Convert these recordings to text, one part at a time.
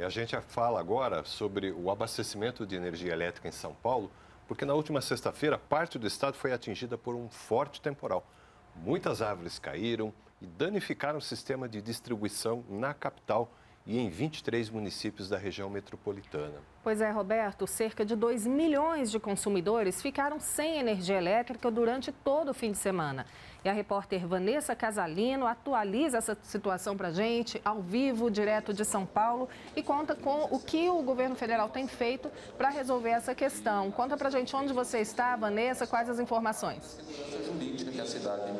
e a gente fala agora sobre o abastecimento de energia elétrica em São Paulo, porque na última sexta-feira parte do estado foi atingida por um forte temporal. Muitas árvores caíram e danificaram o sistema de distribuição na capital e em 23 municípios da região metropolitana. Pois é, Roberto, cerca de 2 milhões de consumidores ficaram sem energia elétrica durante todo o fim de semana. E a repórter Vanessa Casalino atualiza essa situação para a gente, ao vivo, direto de São Paulo, e conta com o que o governo federal tem feito para resolver essa questão. Conta para a gente onde você está, Vanessa, quais as informações. jurídica que a cidade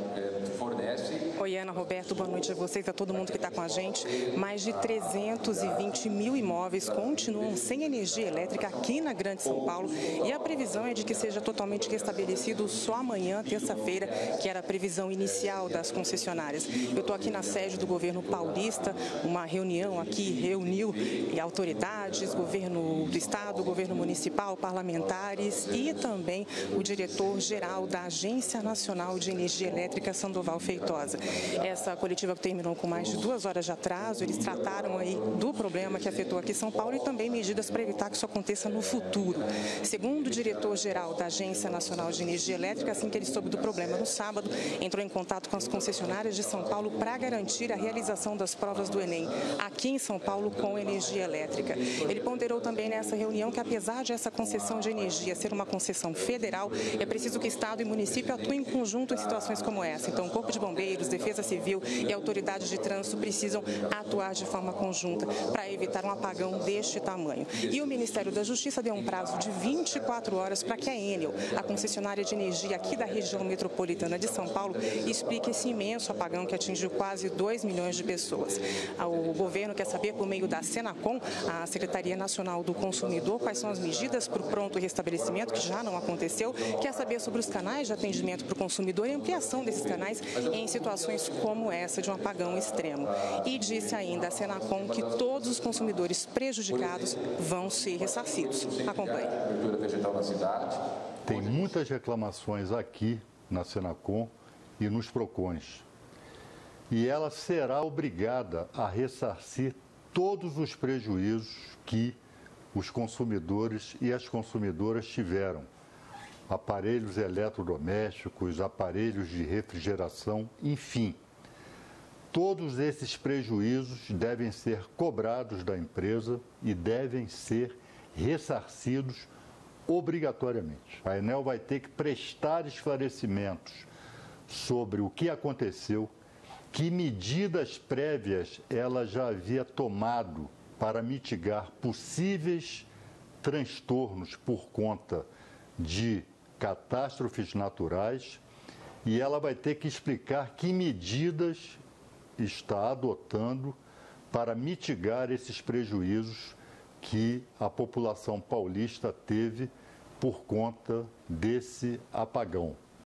eh, fornece. Oi, Ana Roberto, boa noite a vocês, a todo mundo que está com a gente. Mais de 320 mil imóveis continuam sem energia elétrica aqui na Grande São Paulo e a previsão é de que seja totalmente restabelecido só amanhã, terça-feira, que era a previsão inicial das concessionárias. Eu estou aqui na sede do governo paulista, uma reunião aqui reuniu autoridades, governo do estado, governo municipal, parlamentares e também o diretor-geral da Agência Nacional de Energia Elétrica, Sandoval Feitosa. Essa coletiva terminou com mais de duas horas de atraso, eles trataram aí do problema que afetou aqui São Paulo e também medidas para evitar que isso aconteça no futuro. Segundo o diretor-geral da Agência Nacional de Energia Elétrica, assim que ele soube do problema no sábado, entrou em contato com as concessionárias de São Paulo para garantir a realização das provas do Enem aqui em São Paulo com energia elétrica. Ele ponderou também nessa reunião que, apesar de essa concessão de energia ser uma concessão federal, é preciso que Estado e município atuem em conjunto em situações como essa. Então, o Corpo de Bombeiros, Defesa Civil e autoridades de trânsito precisam atuar de forma conjunta para evitar um apagão deste tamanho. E o Ministério da Justiça deu um prazo de 24 horas para que a Enel, a concessionária de energia aqui da região metropolitana de São Paulo, explica esse imenso apagão que atingiu quase 2 milhões de pessoas. O governo quer saber, por meio da Senacom, a Secretaria Nacional do Consumidor, quais são as medidas para o pronto restabelecimento, que já não aconteceu, quer saber sobre os canais de atendimento para o consumidor e ampliação desses canais em situações como essa de um apagão extremo. E disse ainda a Senacom que todos os consumidores prejudicados vão ser ressarcidos. Acompanhe. Tem muitas reclamações aqui na Senacom e nos PROCONs. E ela será obrigada a ressarcir todos os prejuízos que os consumidores e as consumidoras tiveram. Aparelhos eletrodomésticos, aparelhos de refrigeração, enfim. Todos esses prejuízos devem ser cobrados da empresa e devem ser ressarcidos obrigatoriamente. A Enel vai ter que prestar esclarecimentos sobre o que aconteceu, que medidas prévias ela já havia tomado para mitigar possíveis transtornos por conta de catástrofes naturais e ela vai ter que explicar que medidas está adotando para mitigar esses prejuízos que a população paulista teve por conta desse apagão.